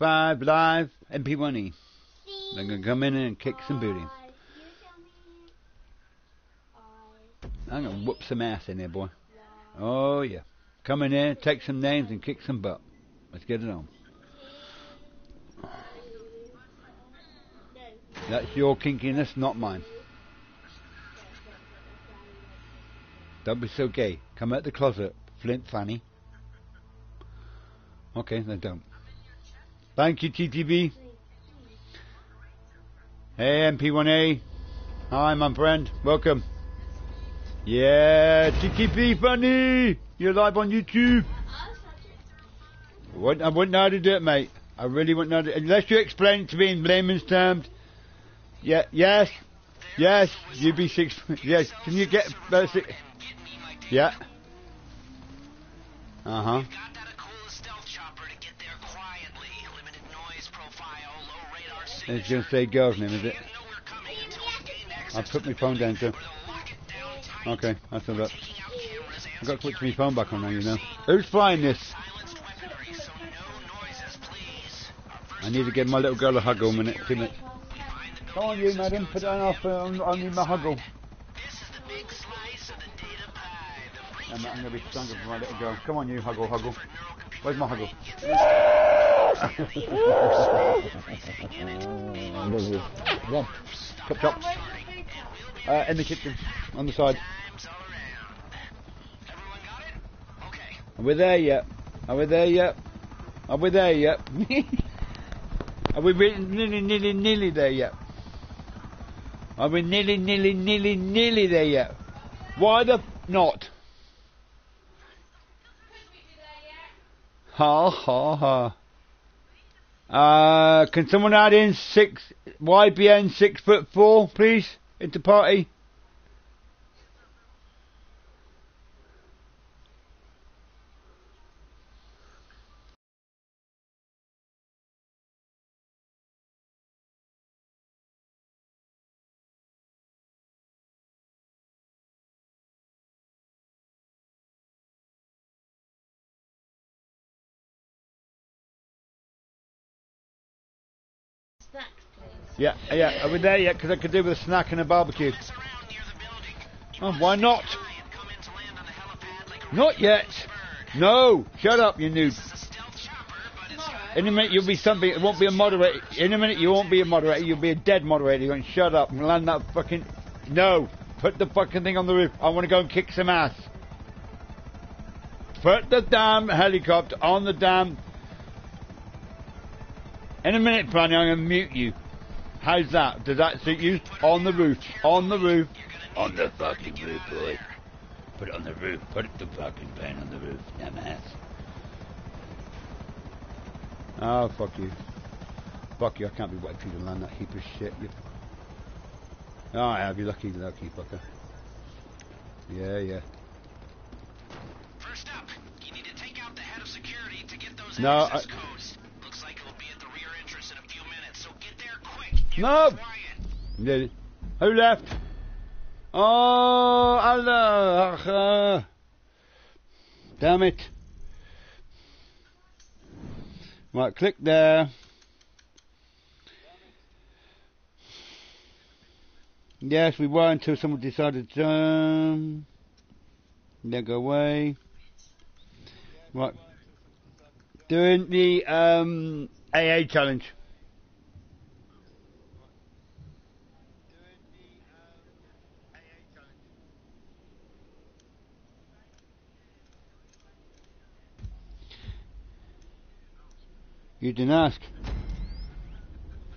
Five Live MP1E. They're gonna come in and kick some booty. I'm gonna whoop some ass in there, boy. Oh yeah. Come in there, take some names, and kick some butt. Let's get it on. That's your kinkiness, not mine. Don't be so gay. Come out the closet, Flint Fanny. Okay, then don't. Thank you, TTV. Hey, MP1A. Hi, my friend. Welcome. Yeah, TTV funny. You're live on YouTube. I wouldn't, know how to do it, mate. I really wouldn't know how to, unless you explain it to me in layman's terms. Yeah, yes, yes, UB6, yes. Can you get, uh, six, yeah. Uh huh. It's going to say girl's name, is it? I'll put my phone down too. Okay, that's all right. I've got to put my phone back on now, you know. Who's flying this? I need to give my little girl a huggle a minute, two minutes. Come on, you, madam, put that off. Uh, I need my huggle. I'm, I'm going to be stronger for my little girl. Come on, you, huggle, huggle. Where's my huggle? One. Chop, chop. Uh, in the kitchen, on the side. Are we there yet? Are we there yet? Are we there yet? Are we really, nearly, nearly, nearly there yet? Are we nearly, nearly, nearly, nearly there yet? Why the not? Ha ha ha. Uh, can someone add in six YBN six foot four, please, into party? Yeah, yeah. Are we there yet? Because I could do with a snack and a barbecue. Oh, why not? Not yet. No, shut up, you noob. In a minute you'll be something. It won't be a moderator. In a minute you won't be a moderator. You'll be a dead moderator. You're going shut up and land that fucking. No, put the fucking thing on the roof. I want to go and kick some ass. Put the damn helicopter on the damn. In a minute, Brandy, I'm going to mute you. How's that? Does that suit you? On the roof. On the roof. On the fucking roof, boy. Put it on the roof. Put the fucking pen on the roof, dumbass. Oh, fuck you. Fuck you, I can't be waiting for you to land that heap of shit. You... Oh, I'll be lucky, lucky fucker. Yeah, yeah. First up, you need to take out the head of security to get those No, access I- codes. No! Yeah. Who left? Oh, Allah. Damn it. Right, click there. Yes, we were until someone decided to. Um, then go away. Right. Doing the um, AA challenge. You didn't ask.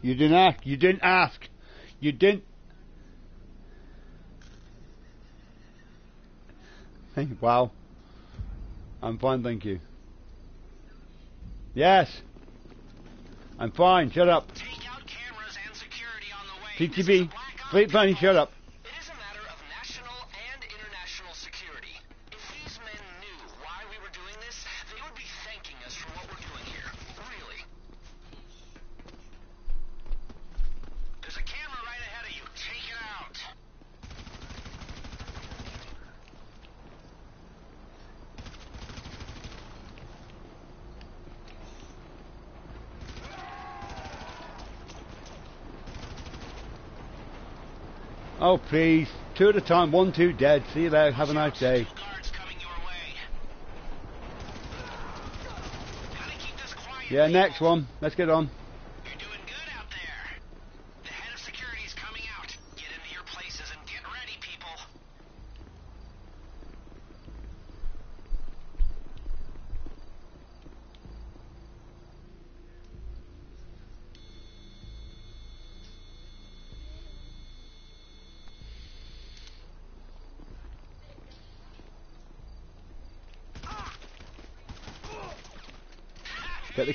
You didn't ask. You didn't ask. You didn't. Hey, wow. I'm fine, thank you. Yes. I'm fine. Shut up. Take out cameras and security on the way. This TTB. Fleet Funny, shut up. please. Two at a time, one, two dead. See you there. have a nice day. Yeah, next one. Let's get on.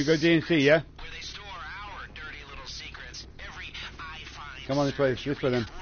we go DNC, yeah? Come on this way, this way then.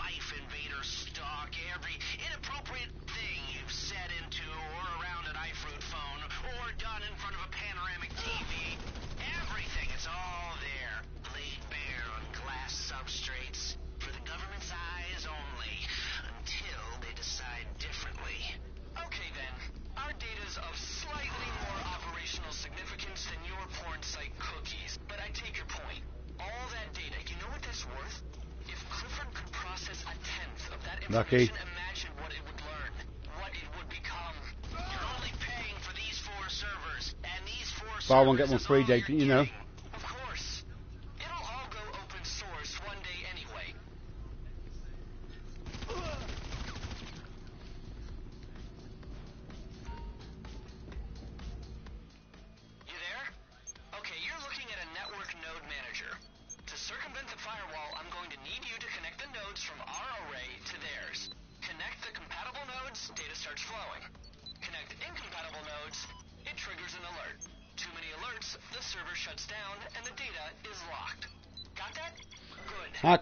one predating, you know.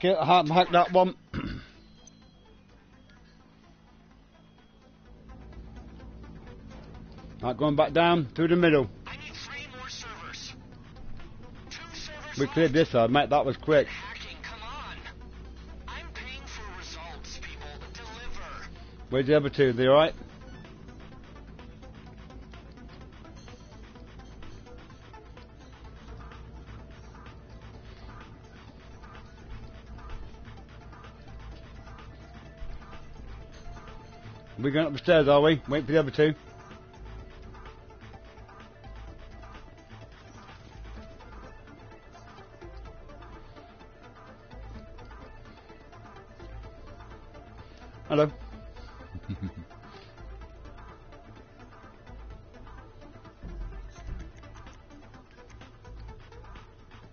hack it, that one. right, going back down through the middle. Servers. Servers we cleared this side, mate. That was quick. Where's the other two? They alright? We're going up the stairs, are we? Wait for the other two. Hello.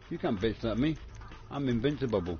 you can't bitch at me. I'm invincible.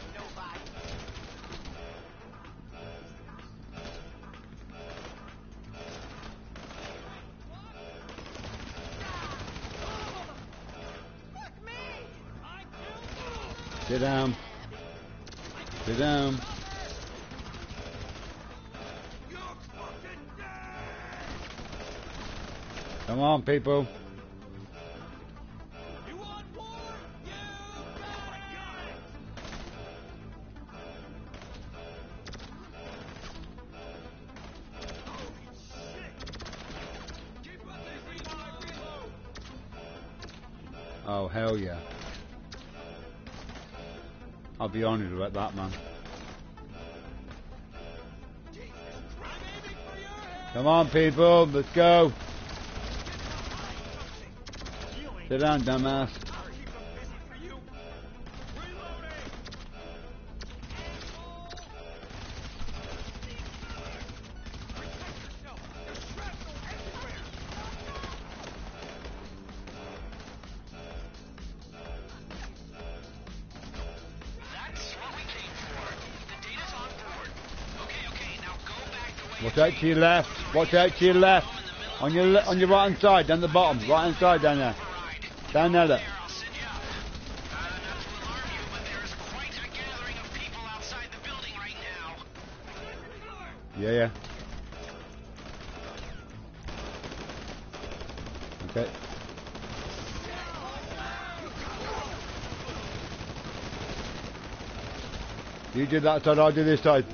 Sit down. Sit down. Come on, people. Oh, hell yeah. I'll be honoured about that, man. Come on, people, let's go. Sit down, dumbass. Out to your left. Watch out to your left. On your on your right hand side, down the bottom. Right hand side down there. Down there. Look. Yeah, yeah. Okay. You do that side, I'll do this side.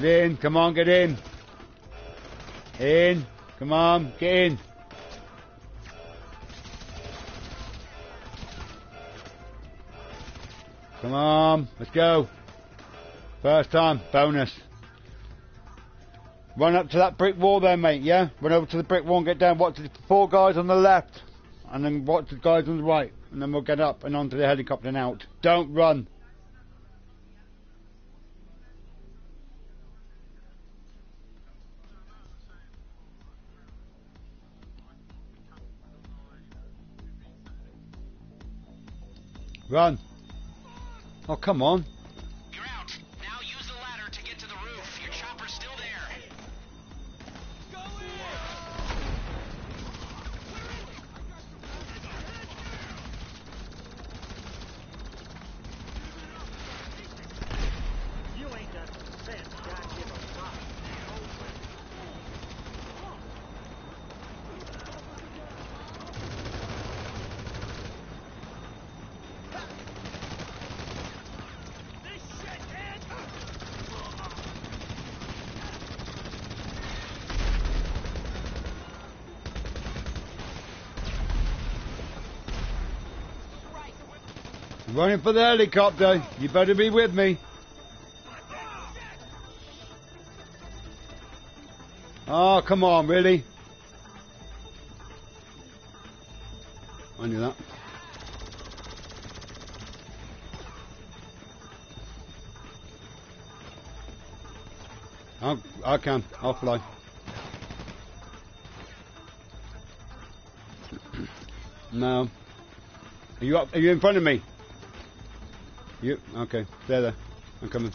Get in, come on, get in. In, come on, get in. Come on, let's go. First time, bonus. Run up to that brick wall there, mate, yeah? Run over to the brick wall and get down. Watch the four guys on the left. And then watch the guys on the right. And then we'll get up and onto the helicopter and out. Don't run. Run. Oh, come on. Running for the helicopter. You better be with me. Oh, come on, really? I knew that. I'll, I can. I'll fly. no. Are you up? Are you in front of me? You okay? Stay there. I'm coming.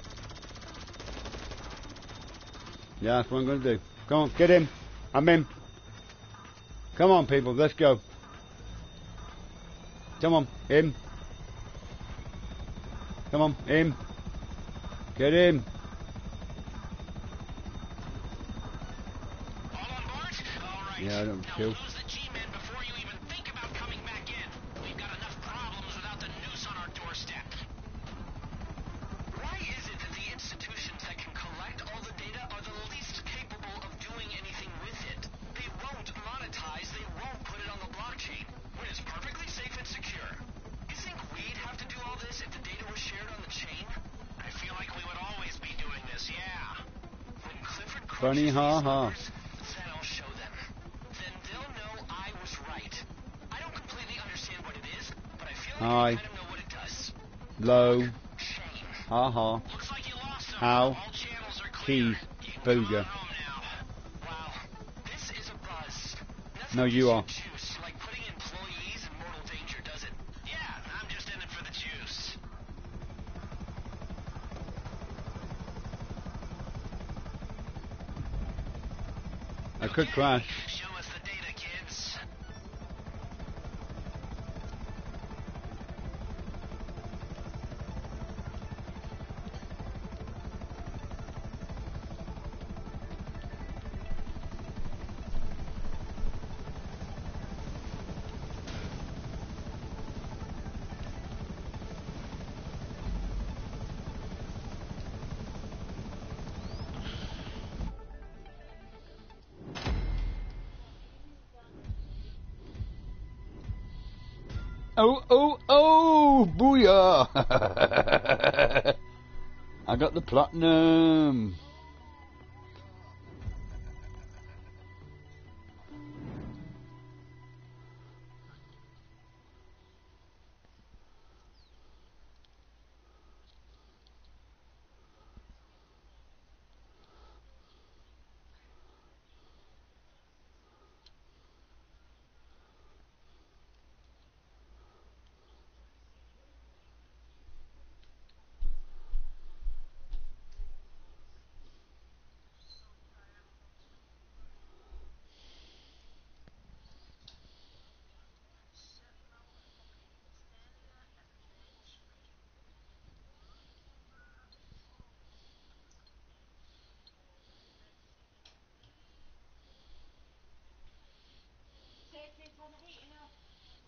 Yeah, that's what I'm going to do. Come on, get in. I'm in. Come on, people, let's go. Come on, in. Come on, in. Get in. All on board? All right. Yeah, I don't kill. Clifford Funny, crunches ha, these ha. numbers, then I'll show them. Then they'll know I was right. I don't completely understand what it is, but I feel like Hi. I kind of know what it does. Low. Shame. Ha ha. Looks like you lost them. How? All channels are clear. Keys. You can go Booger. on home now. Wow. This is a buzz. Nothing No, you are. Juice, crash. I got the platinum.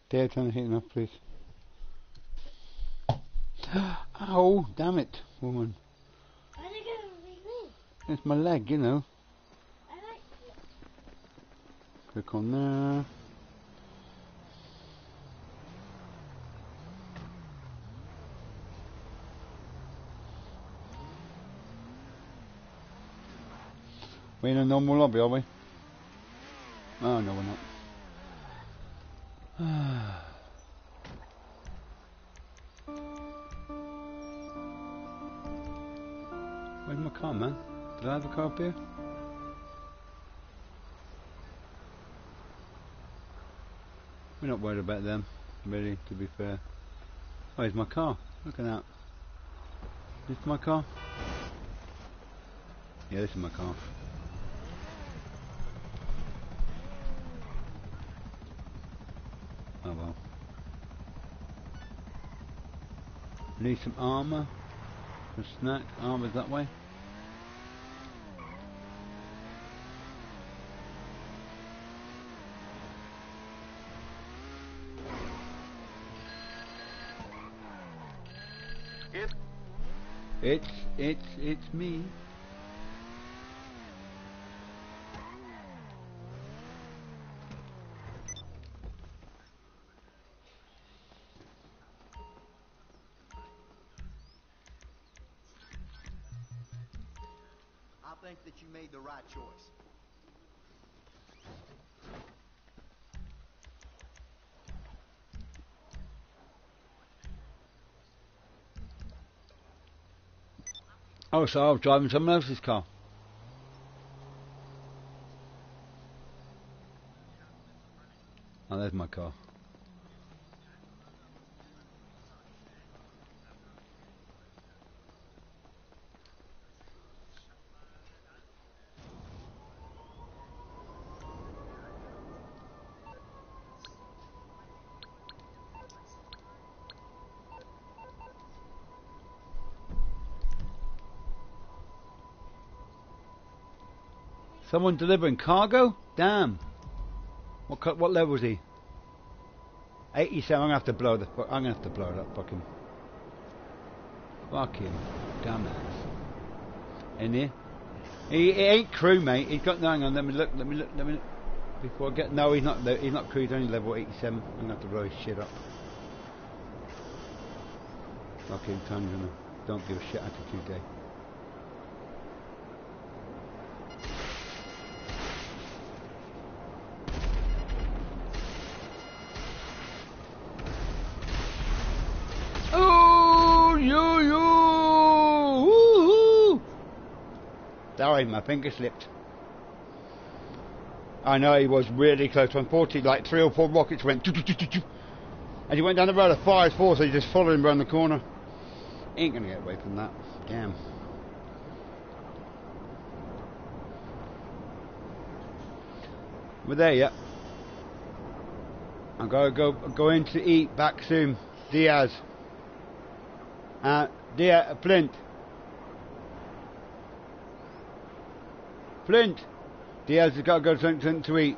Dare turn the heating off, please. Ow, damn it, woman. Why are they going to leave me? It's my leg, you know. Like. Click on there. We in a normal lobby, are we? Oh, no, we're not. Where's my car, man? Did I have a car up here? We're not worried about them, really, to be fair. Oh, here's my car. Look at that. This is my car? Yeah, this is my car. Oh well. Need some armour. Some snack. Armour's that way. It It's, it's, it's me. Oh, so I was driving someone else's car. Oh, there's my car. Someone delivering cargo? Damn. What what level is he? 87. I'm gonna have to blow the. I'm gonna have to blow that fucking. Fucking dumbass. In here. He, he ain't crew, mate. He's got. No, hang on. Let me look. Let me look. Let me look. Before I get. No, he's not. He's not crew. He's only level 87. I'm gonna have to blow his shit up. Fucking Tony's on a don't give a shit attitude day. Oh, you, you! Woo-hoo! Sorry, my finger slipped. I know he was really close. to Unfortunately, like three or four rockets went. And he went down the road at five four, so he just followed him around the corner. Ain't gonna get away from that. Damn. We're there yet. I'm gonna go go in to eat back soon. Diaz. Uh, Diaz, Flint. Flint. Diaz has got to go to something to eat.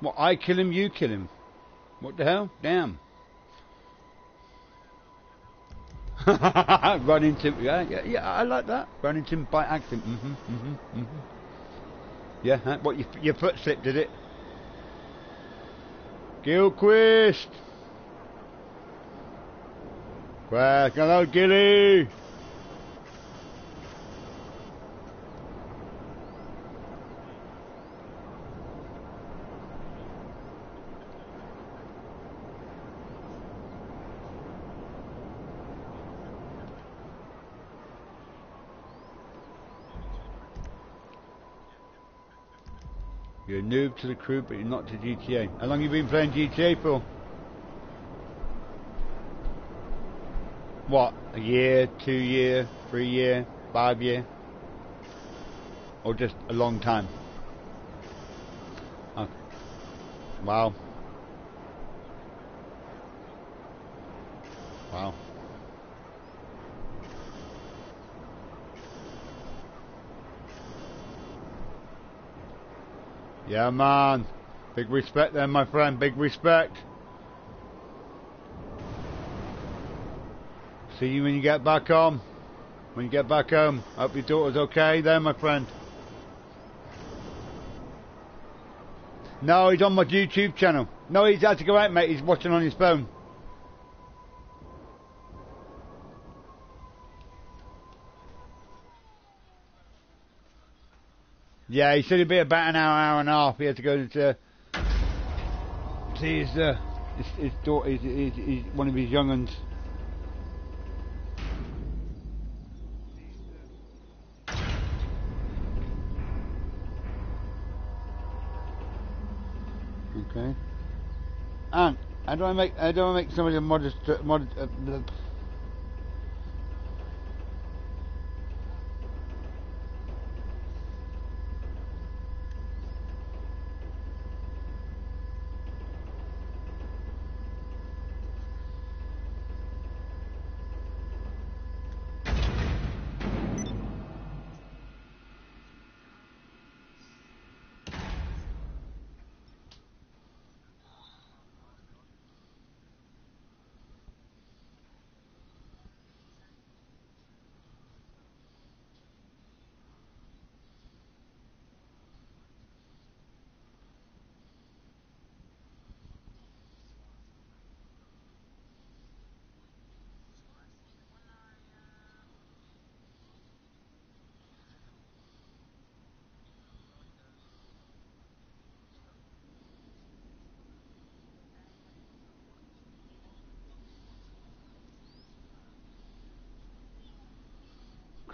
What, I kill him, you kill him? What the hell? Damn. Run into yeah, yeah, yeah. I like that. Run into by accident. Mhm, mhm, mhm. Yeah, huh? what your your foot slipped, did it? Gilquist. Quest, hello, Gilly. You're a noob to the crew, but you're not to GTA. How long you been playing GTA for? What? A year, two year, three year, five year? Or just a long time? Oh. Wow. Wow. Yeah, man. Big respect there, my friend. Big respect. See you when you get back home. When you get back home. Hope your daughter's okay there, my friend. No, he's on my YouTube channel. No, he's had to go out, mate. He's watching on his phone. Yeah, he said it'd be about an hour, hour and a half. He had to go to see his, uh, his, his daughter, his, his, one of his young uns. Okay. And how do I make how do I make somebody a modest mod, uh,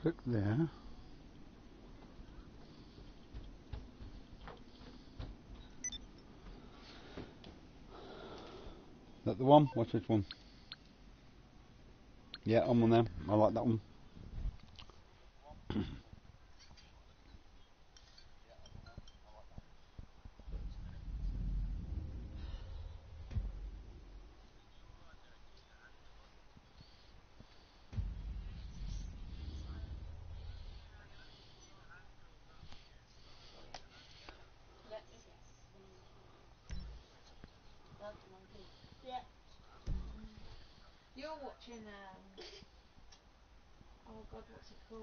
click there. That the one? What's this one? Yeah, I'm on there. I like that one.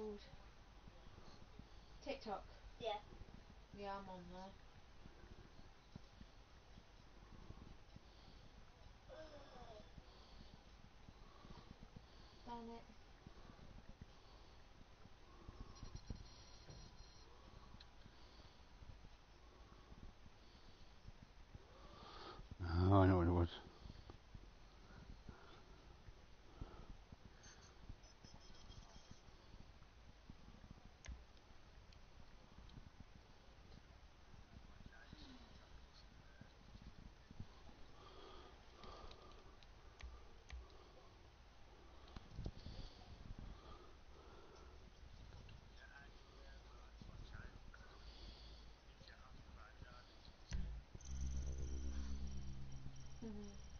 Called? TikTok. Yeah. Yeah, I'm on there. Damn it. Oh, I know what it was. Mhm.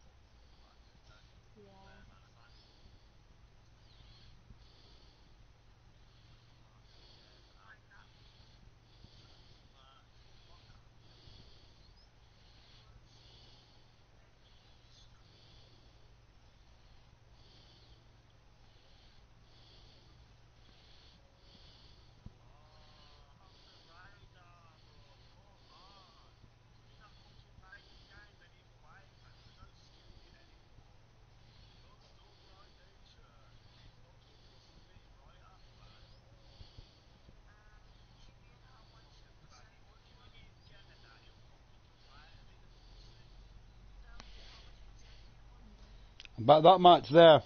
About that much there.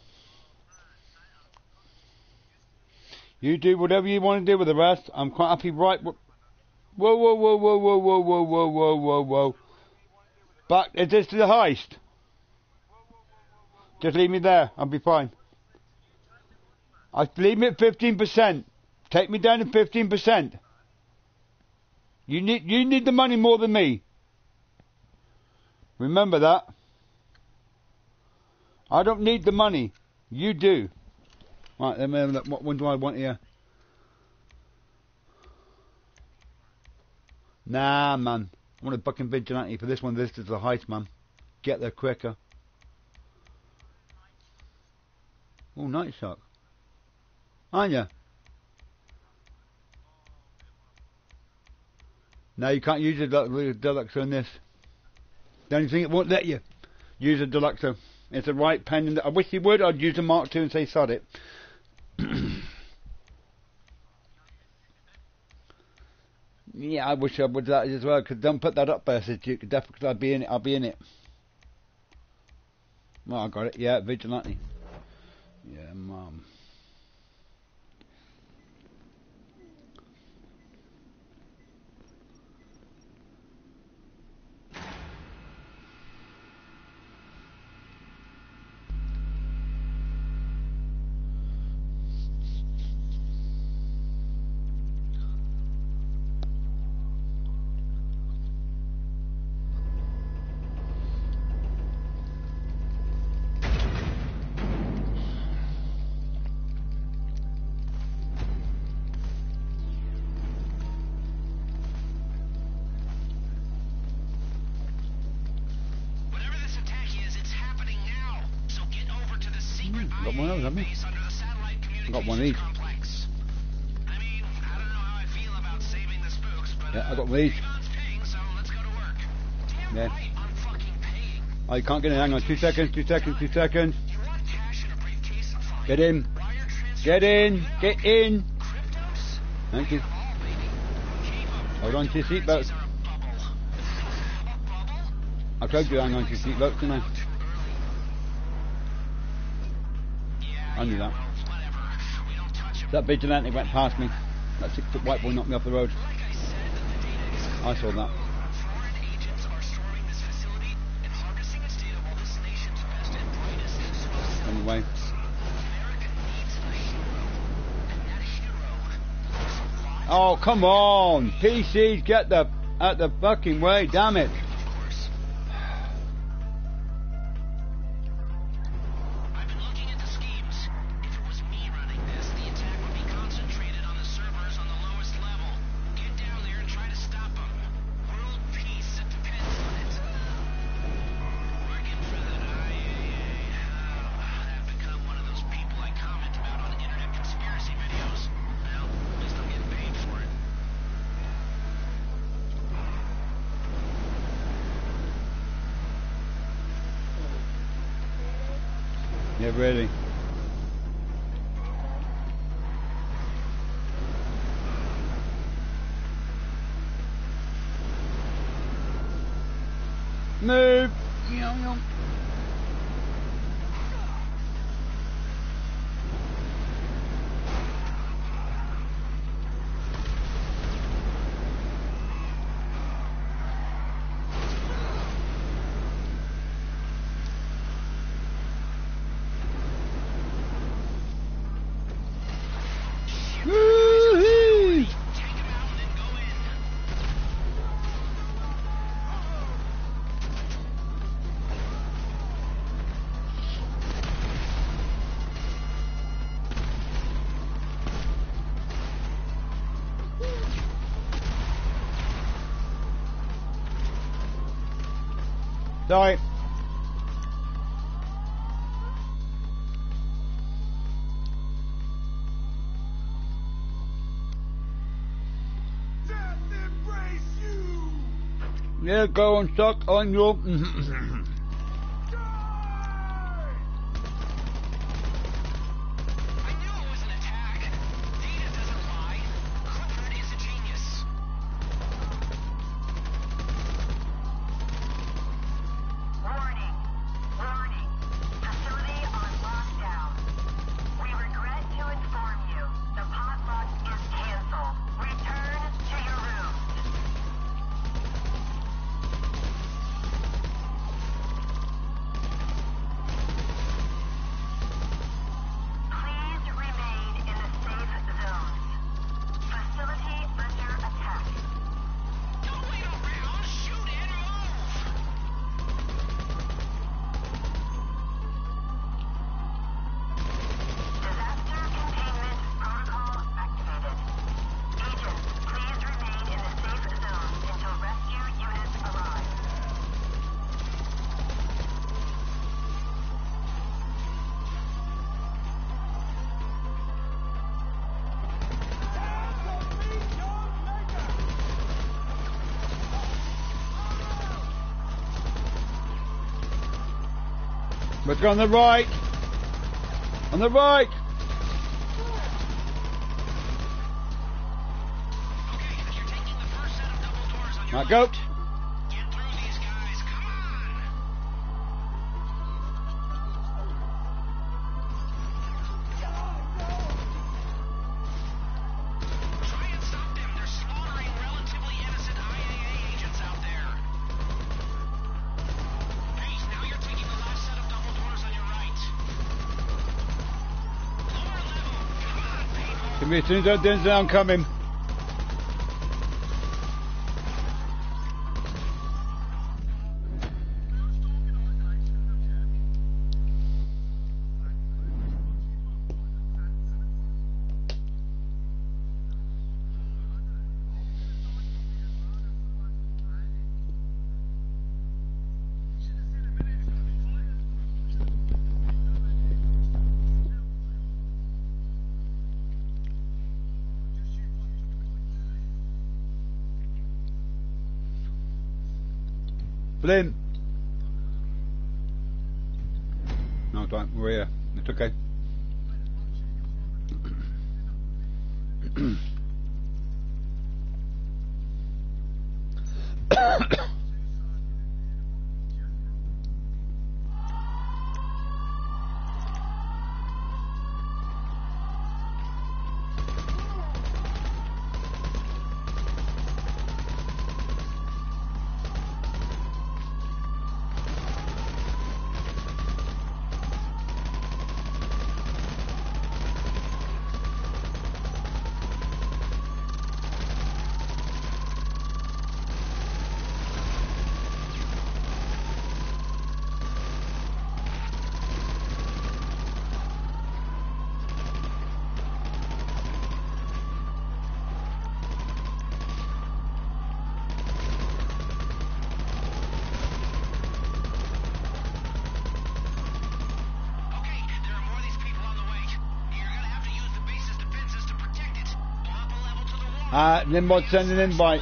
You do whatever you want to do with the rest. I'm quite happy right. Whoa, whoa, whoa, whoa, whoa, whoa, whoa, whoa, whoa, whoa, whoa. Back, is this the heist? Just leave me there. I'll be fine. I leave me at 15%. Take me down to 15%. You need, you need the money more than me. Remember that. I don't need the money. You do. Right, then, um, what one do I want here? Nah, man. I want a fucking vigilante for this one. This is the heist, man. Get there quicker. Oh, Nightshark. Aren't you? No, you can't use a Delu- Deluxo on this. The only thing it won't let you use a Deluxo. It's a right pen. And I wish he would. I'd use a Mark II and say sod it. yeah, I wish I would that as well. Cause don't put that up there, said Duke. Definitely, I'd be in it. I'll be in it. Well, I got it. Yeah, vigilante. Yeah, mum. I can't get it. Hang on. Two seconds. Two seconds. Two seconds. Get in. Get in. Get in. Thank you. Hold on to your seatbelts. I told you hang on to your seatbelt, didn't I? I knew that. That vigilante went past me. That white boy knocked me off the road. I saw that. Lot Oh, come on. PCs, get the out the fucking way. Damn it. Sorry. Yeah, go and suck on your. Let's go on the right. On the right. Okay, you're taking the first set of double doors on your Now go. Me as soon as I Denzel, I'm coming. Flynn. No, don't. We're here. It's. Okay, Nimrod send an invite.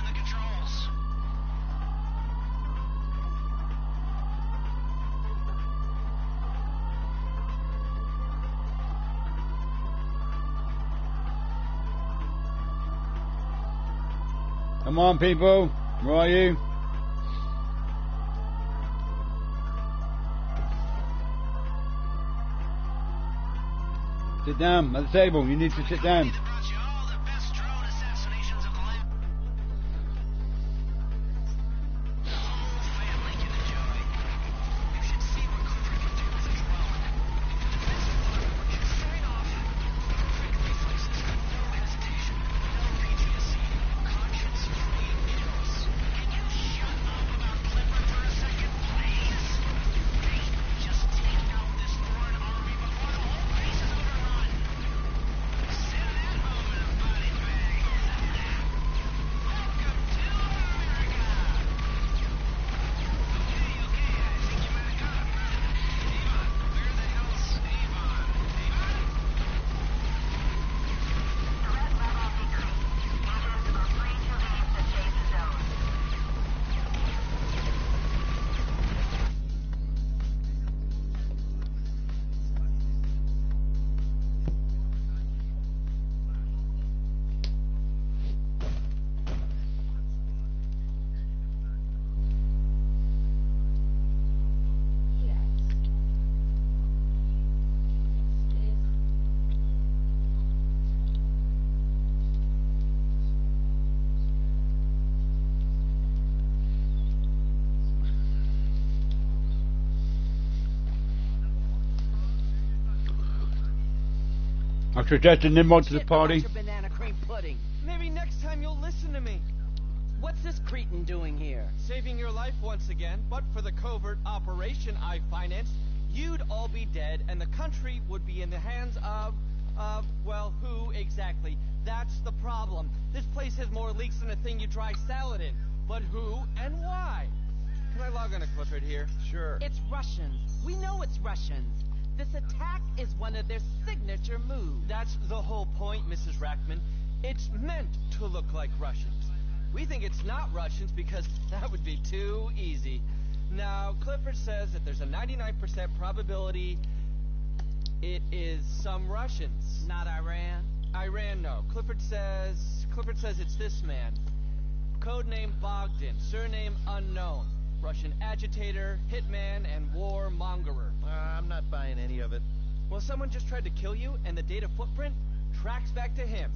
Come on, people. Where are you? Sit down at the table. You need to sit down. I suggested Nimrod to the party. banana cream pudding. Maybe next time you'll listen to me. What's this cretin doing here? Saving your life once again, but for the covert operation I financed, you'd all be dead and the country would be in the hands of, of, well, who exactly? That's the problem. This place has more leaks than a thing you dry salad in. But who and why? Can I log on to Clifford here? Sure. It's Russians. We know it's Russians. This attack is one of their signature moves. That's the whole point, Mrs. Rackman. It's meant to look like Russians. We think it's not Russians because that would be too easy. Now, Clifford says that there's a 99% probability it is some Russians. Not Iran. Iran, no. Clifford says Clifford says it's this man. Codename Bogdan, surname unknown. Russian agitator, hitman, and warmongerer. Uh, I'm not buying any of it. Well, someone just tried to kill you, and the data footprint tracks back to him.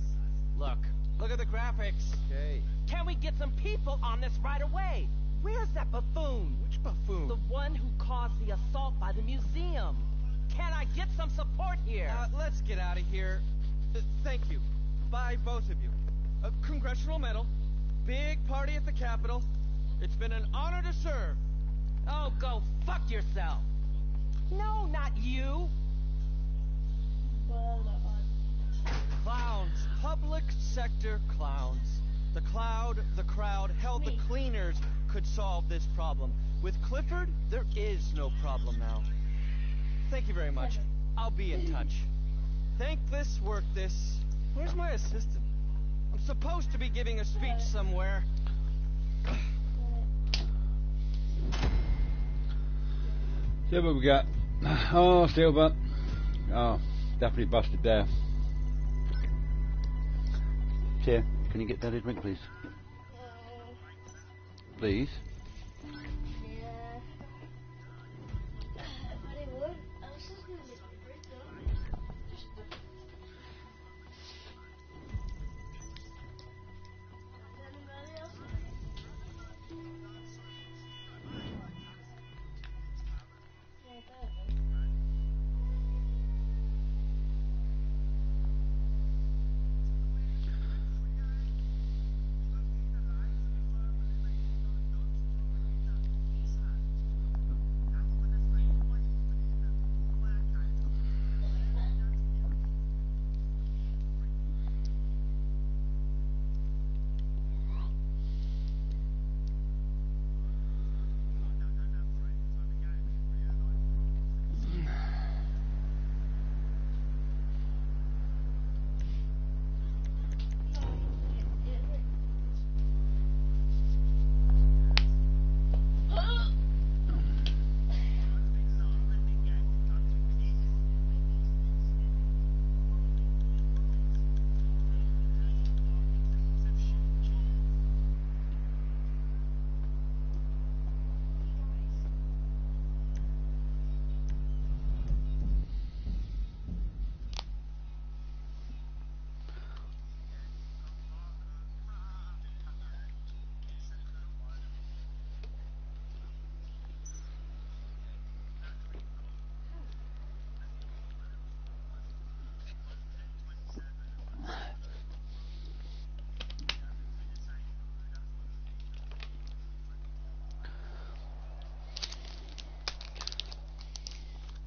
Look, look at the graphics. Okay. Can we get some people on this right away? Where's that buffoon? Which buffoon? The one who caused the assault by the museum. Can I get some support here? Uh, let's get out of here. Uh, thank you. Bye, both of you. A congressional medal. Big party at the Capitol. It's been an honor to serve. oh, go fuck yourself. No, not you. Well, that one. Clowns. Public sector clowns. The cloud, the crowd, hell, the cleaners could solve this problem. With Clifford, there is no problem now. Thank you very much. I'll be in touch. Thank this, work this. Where's my assistant? I'm supposed to be giving a speech somewhere. See what we got. Oh, steel butt. Oh, definitely busted there. Here, can you get Daddy a drink, please? Please.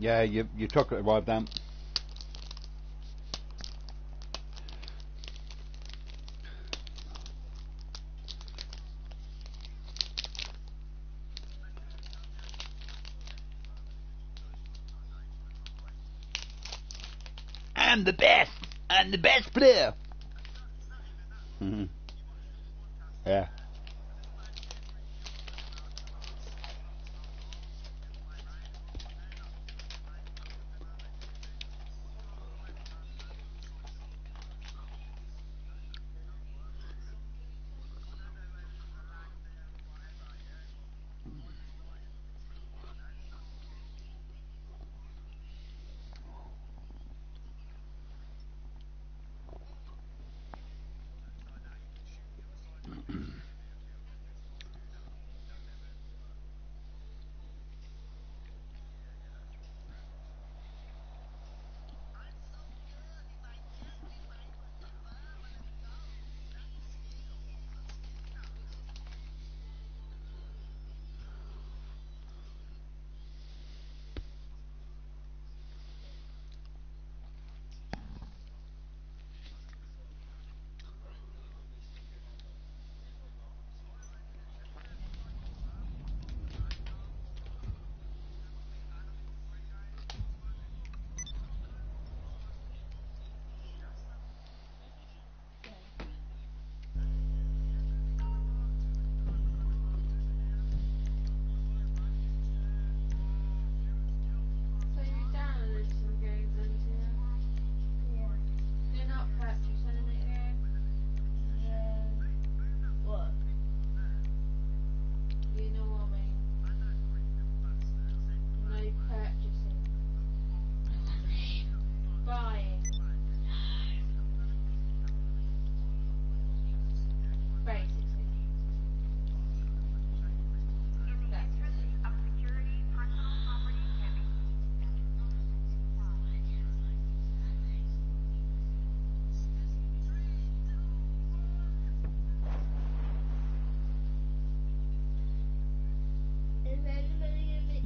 Yeah, you you took it right down. I'm the best. I'm the best player.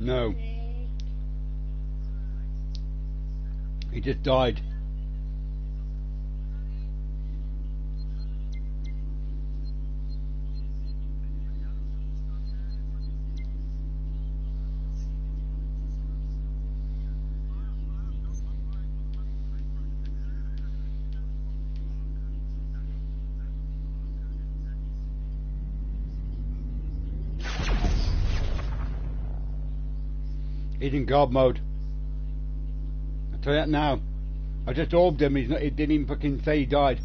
No. He just died. In God mode. I tell you that now. I just orbed him. He's not. He didn't even fucking say he died.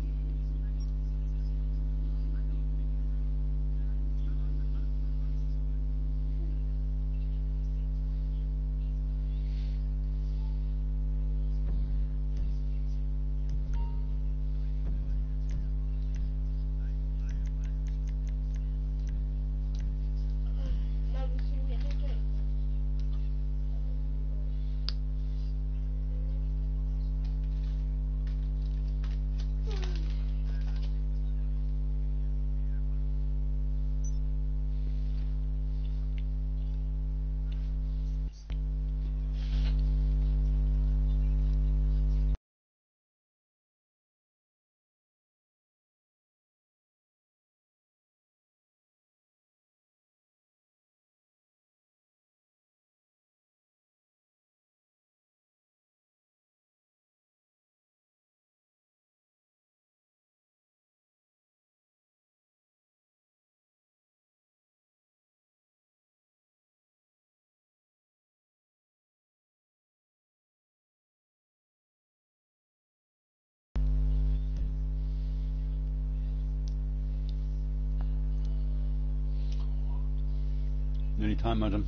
Any time, madam.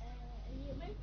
Uh, are you in?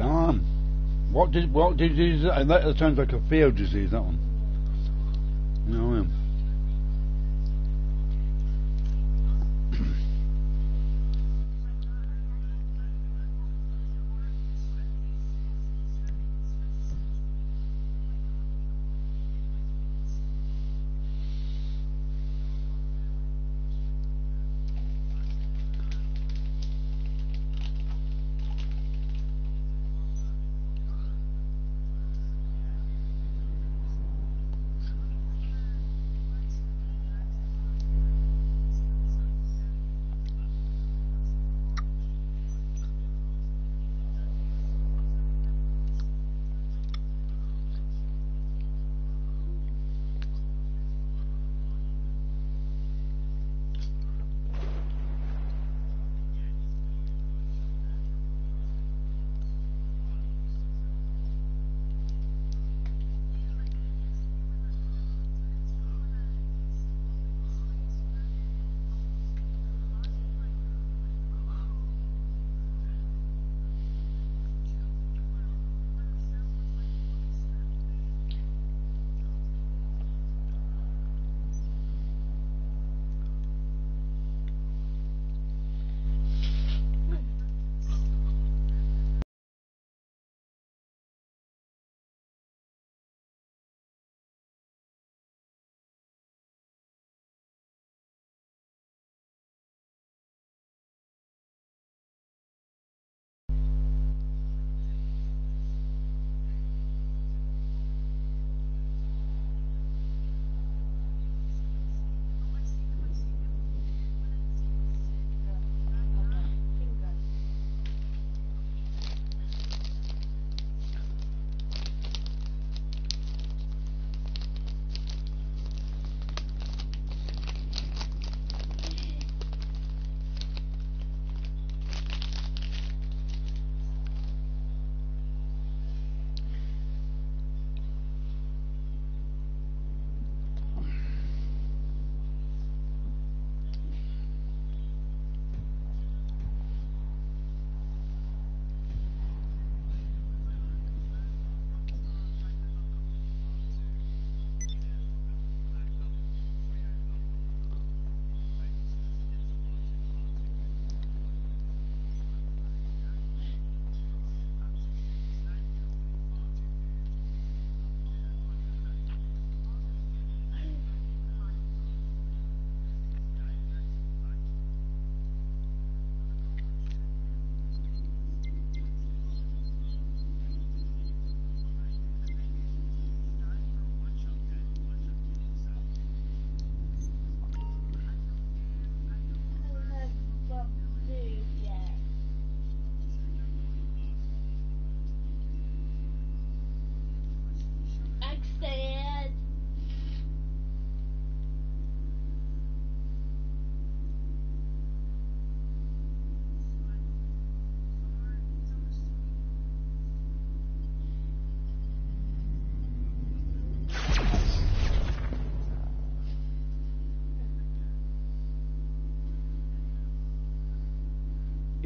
Damn. What did what disease? And that sounds like a field disease. That one.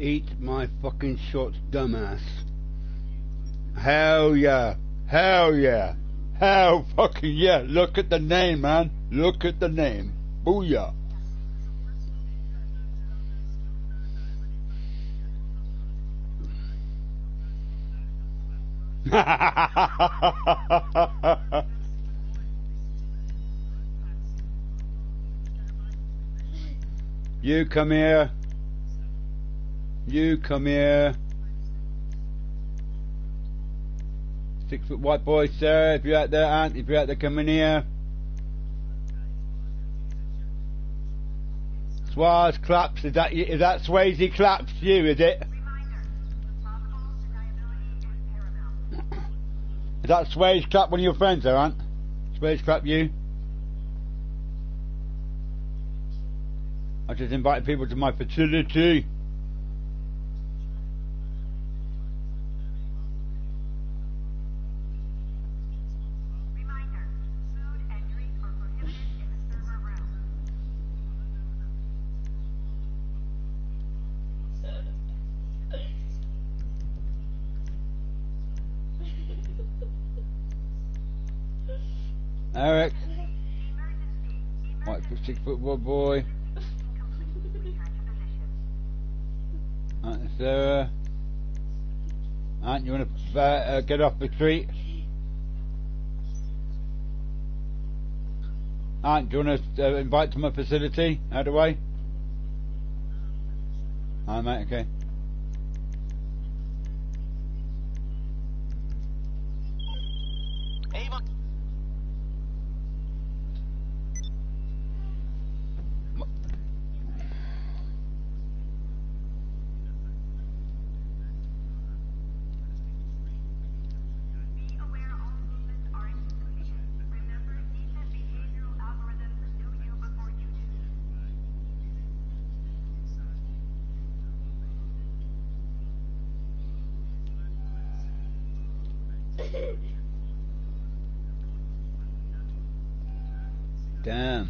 Eat my fucking shorts, dumbass. Hell yeah. Hell yeah. Hell fucking yeah. Look at the name, man. Look at the name. Booyah. you come here. You come here. Six foot white boy, sir. If you're out there, Aunt, if you're out there, come in here. Swaz claps. Is that you- that Swayze claps you? Is it? Is that Swayze clap one of your friends, there, Aunt? Swayze clap you? I just invited people to my facility. Sarah. Aunt, you want to uh, uh, get off the street? Do you want to uh, invite to my facility? Out of the way? Hi, mate, okay. Ava. Damn.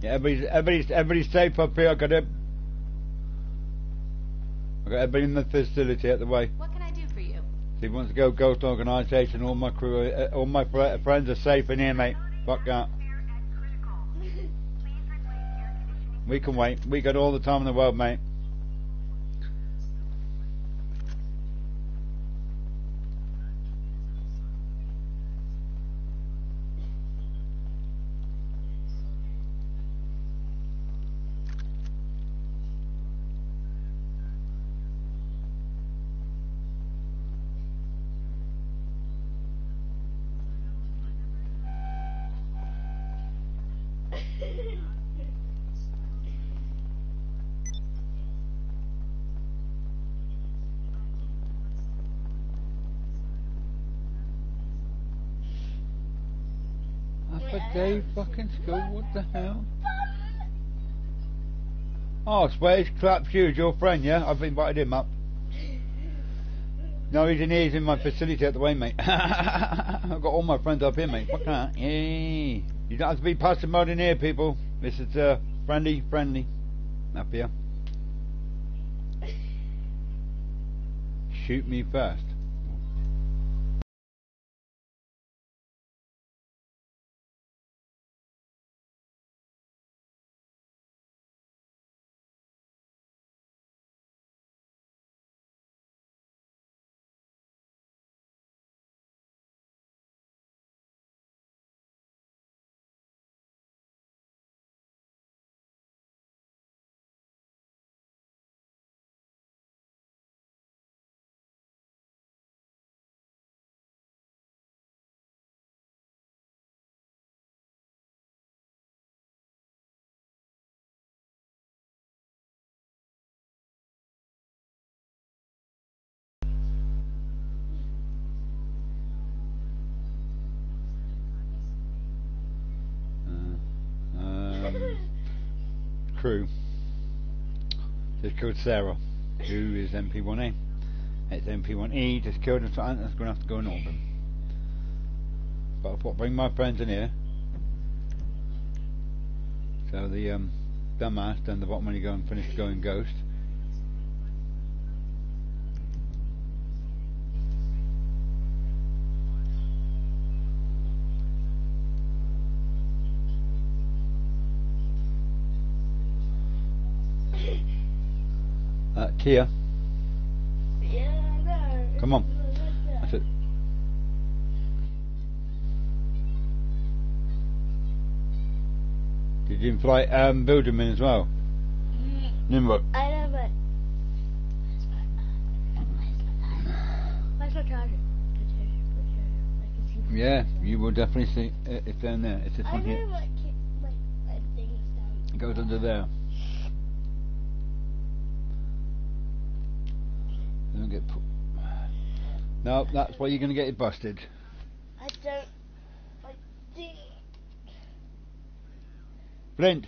Yeah, everybody's, everybody's, everybody's safe up here. I got it. I got everybody in the facility out the way. What can I do for you? You want to go Ghost Organisation, all my crew, uh, all my fr- friends are safe in here, mate. Fuck that. We can wait. We got all the time in the world, mate. Fucking school, what the hell? Oh, Space Clap Hughes, your friend, yeah? I've invited him up. No, he's in here, he's in my facility at the way, mate. I've got all my friends up here, mate. Fuck that. Yay. You don't have to be passive mode in here, people. This is, uh, friendly, friendly. Up here. Shoot me first. Crew just killed Sarah, who is MP1A. It's MP1E, just killed him, so Anthony's going to have to go and help him. But I thought, bring my friends in here. So the um, dumbass down the bottom when you go and finish going ghost. Uh, Kia. Come on. It's like that. that's it. Did you invite um, Bilderman as well? Nimrod. I know, but. Where's my charger? The charger, charger. I can see the Yeah, you will definitely see it. It's down there. It's this I one here. It goes under there. Don't get put. No, that's why you're going to get it busted. I don't. My thing. Flint.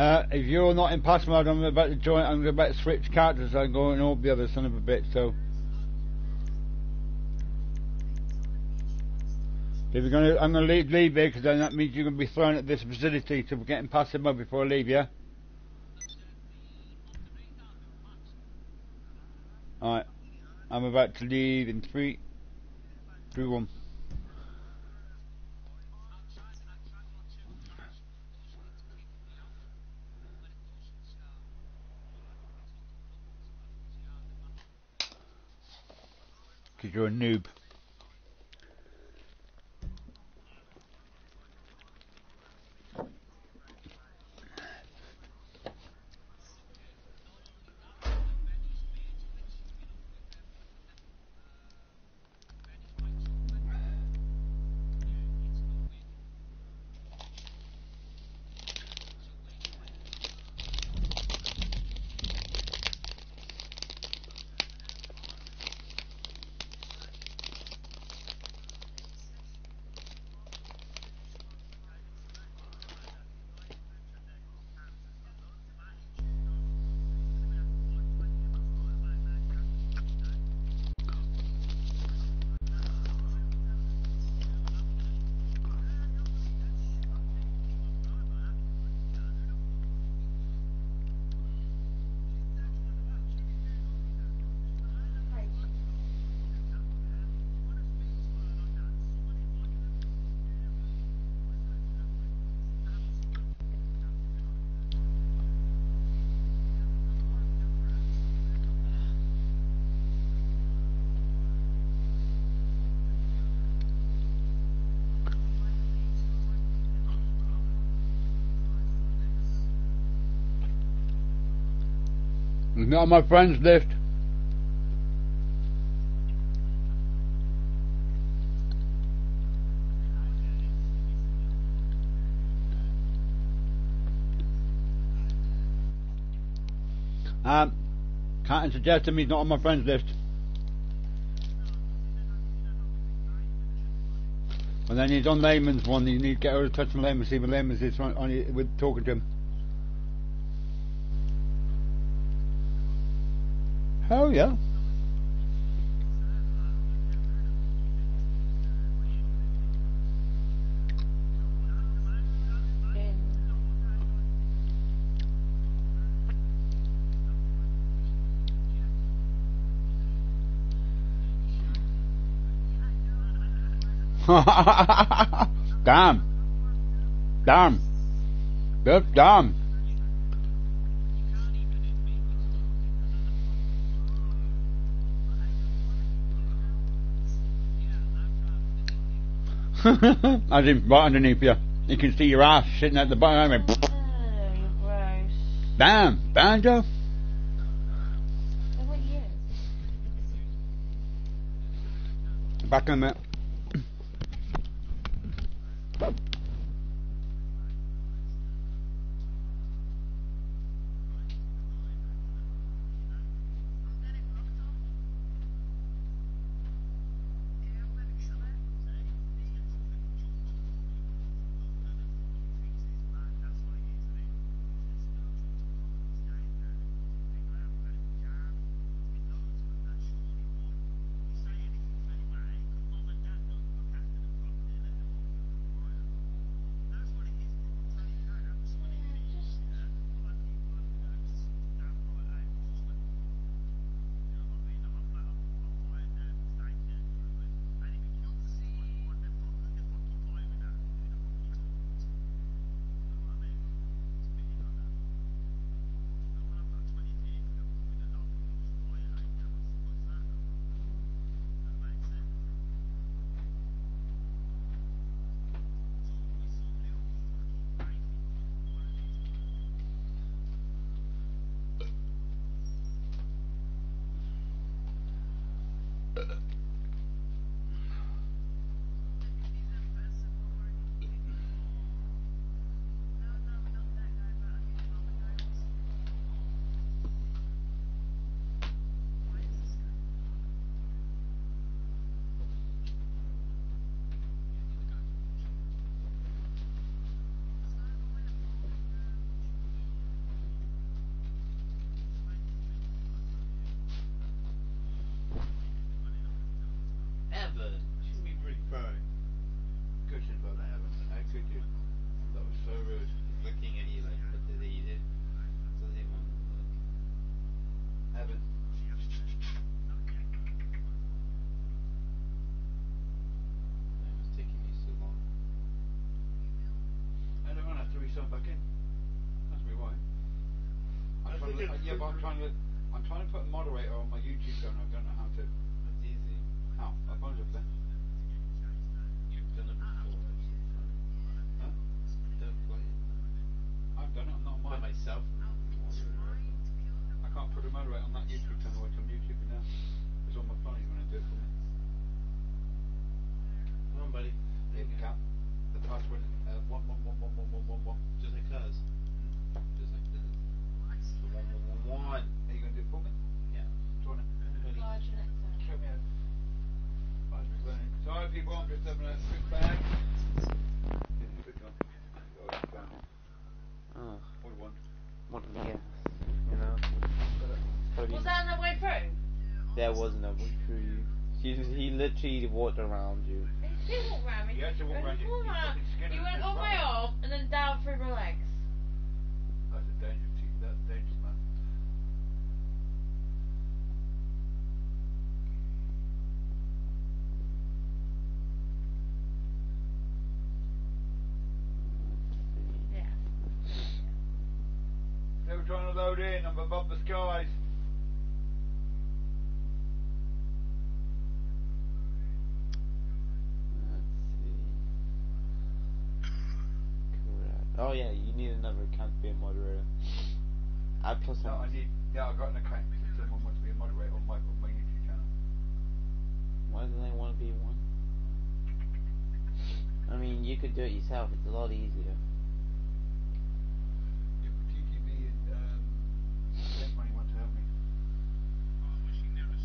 Uh, if you're not in pass mode, I'm about to join. I'm about to switch characters I'm and all the other son of a bit. So, if you're gonna, I'm gonna leave, leave here because then that means you're gonna be thrown at this facility to get in passive mode before I leave. Yeah. All right. I'm about to leave in three, two, one. Because you're a noob. Not on my friends list. Um, can't suggest him he's not on my friends list. And then he's on Layman's one. You need to get out of touch with Layman, see what Layman's is on, on with talking to him. yeah. damn. Damn. That's damn. As in right underneath you. You can see your ass sitting at the bottom. Oh, gross. Damn, banjo. Back on that. Evan, yeah, but I'm trying to. I'm trying to put a moderator on my YouTube channel. I don't know how to. That's easy. How? My phone's up there. Oh. One on the. Was there way through? There was no way through. He, literally walked around you. He did walk around me. He, around you. He, went all my arm and then down through my legs. Above the skies. Let's see. Correct. Oh yeah, you need another account to be a moderator. I plus No. I need. Yeah, I got an account. If someone wants to be a moderator on my on my YouTube channel. Why do they want to be one? I mean, you could do it yourself. It's a lot easier. If TTV and um, Bank Money want to help me.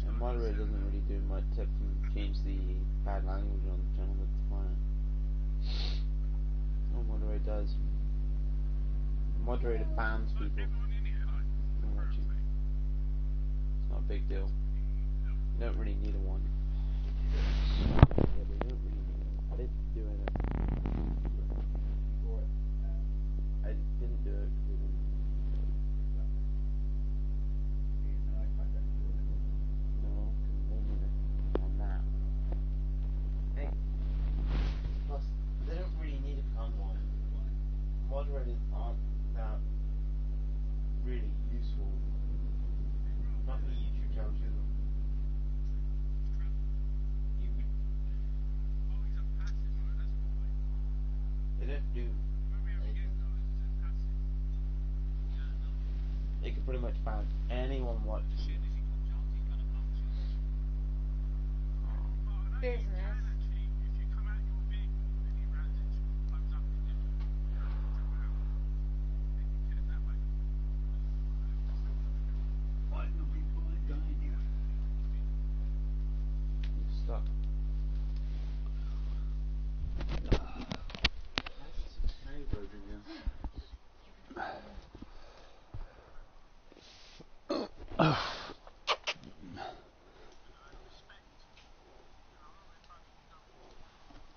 A moderator doesn't really do much except change the bad language on the channel. That's fine. No moderator does. A moderator bans people. It's not a big deal. You don't really need a one. But. I didn't do it.